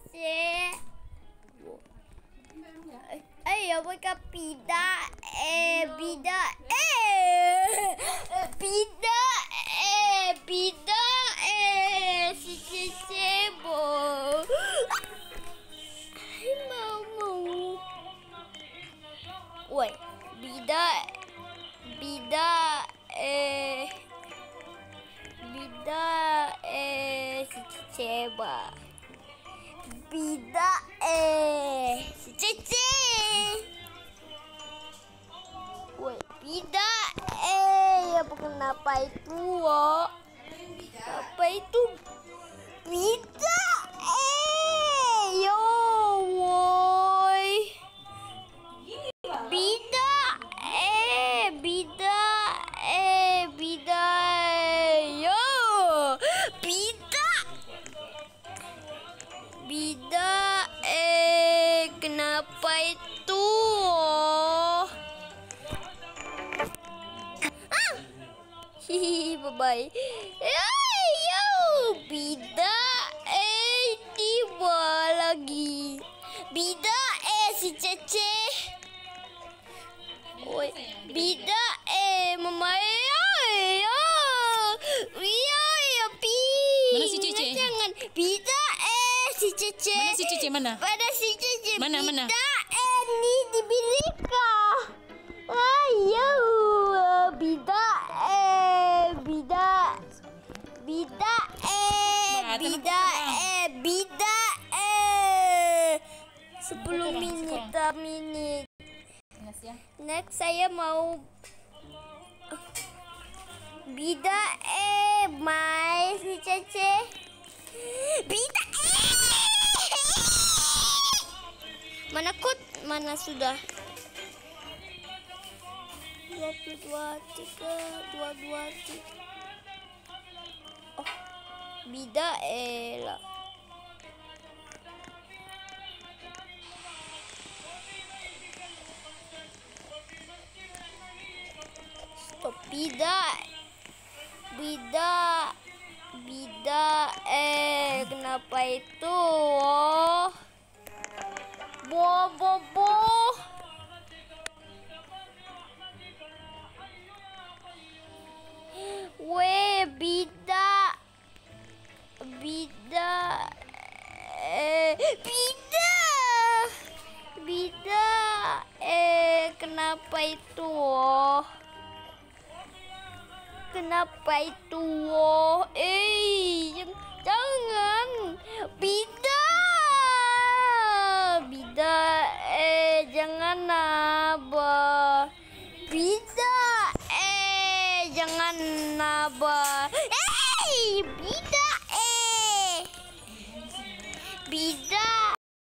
si Cece. Eh, apa kah pida? Eh, bida. Eh, pida. Eh, pida. Eh, si. Ay, mama. Woi, bida. Bida. Eh, bida. Eh, si ba. Bida. Eh. Woi, bida. Eh, apa kenapa itu? Wak? Apa itu? Bida. Bye-bye. Ay, yo, bida. Eh, tiba lagi. Bida, eh, si Cece. Oi, bida eh mama ya ya. Ya ya pi. Mana si Cece? Jangan bida eh si Cece. Mana si Cece mana? Pada si Cece. Mana, mana? Bida eh ni di eh bida tenang. eh bida eh. Sepuluh minit tak minit. Ya. Next saya mau Bida eh mai si Cece. Bida eh. Mana kod? Mana sudah? 22 3 22 3 Oh. Bida eh lah. Stop. Bida. Bida. Bida. Eh, kenapa itu? Oh. Bo, bo, kenapa itu oh? Kenapa itu oh? Eh, jangan. Bida. Bida. Eh, jangan apa. Bida. Eh, jangan apa.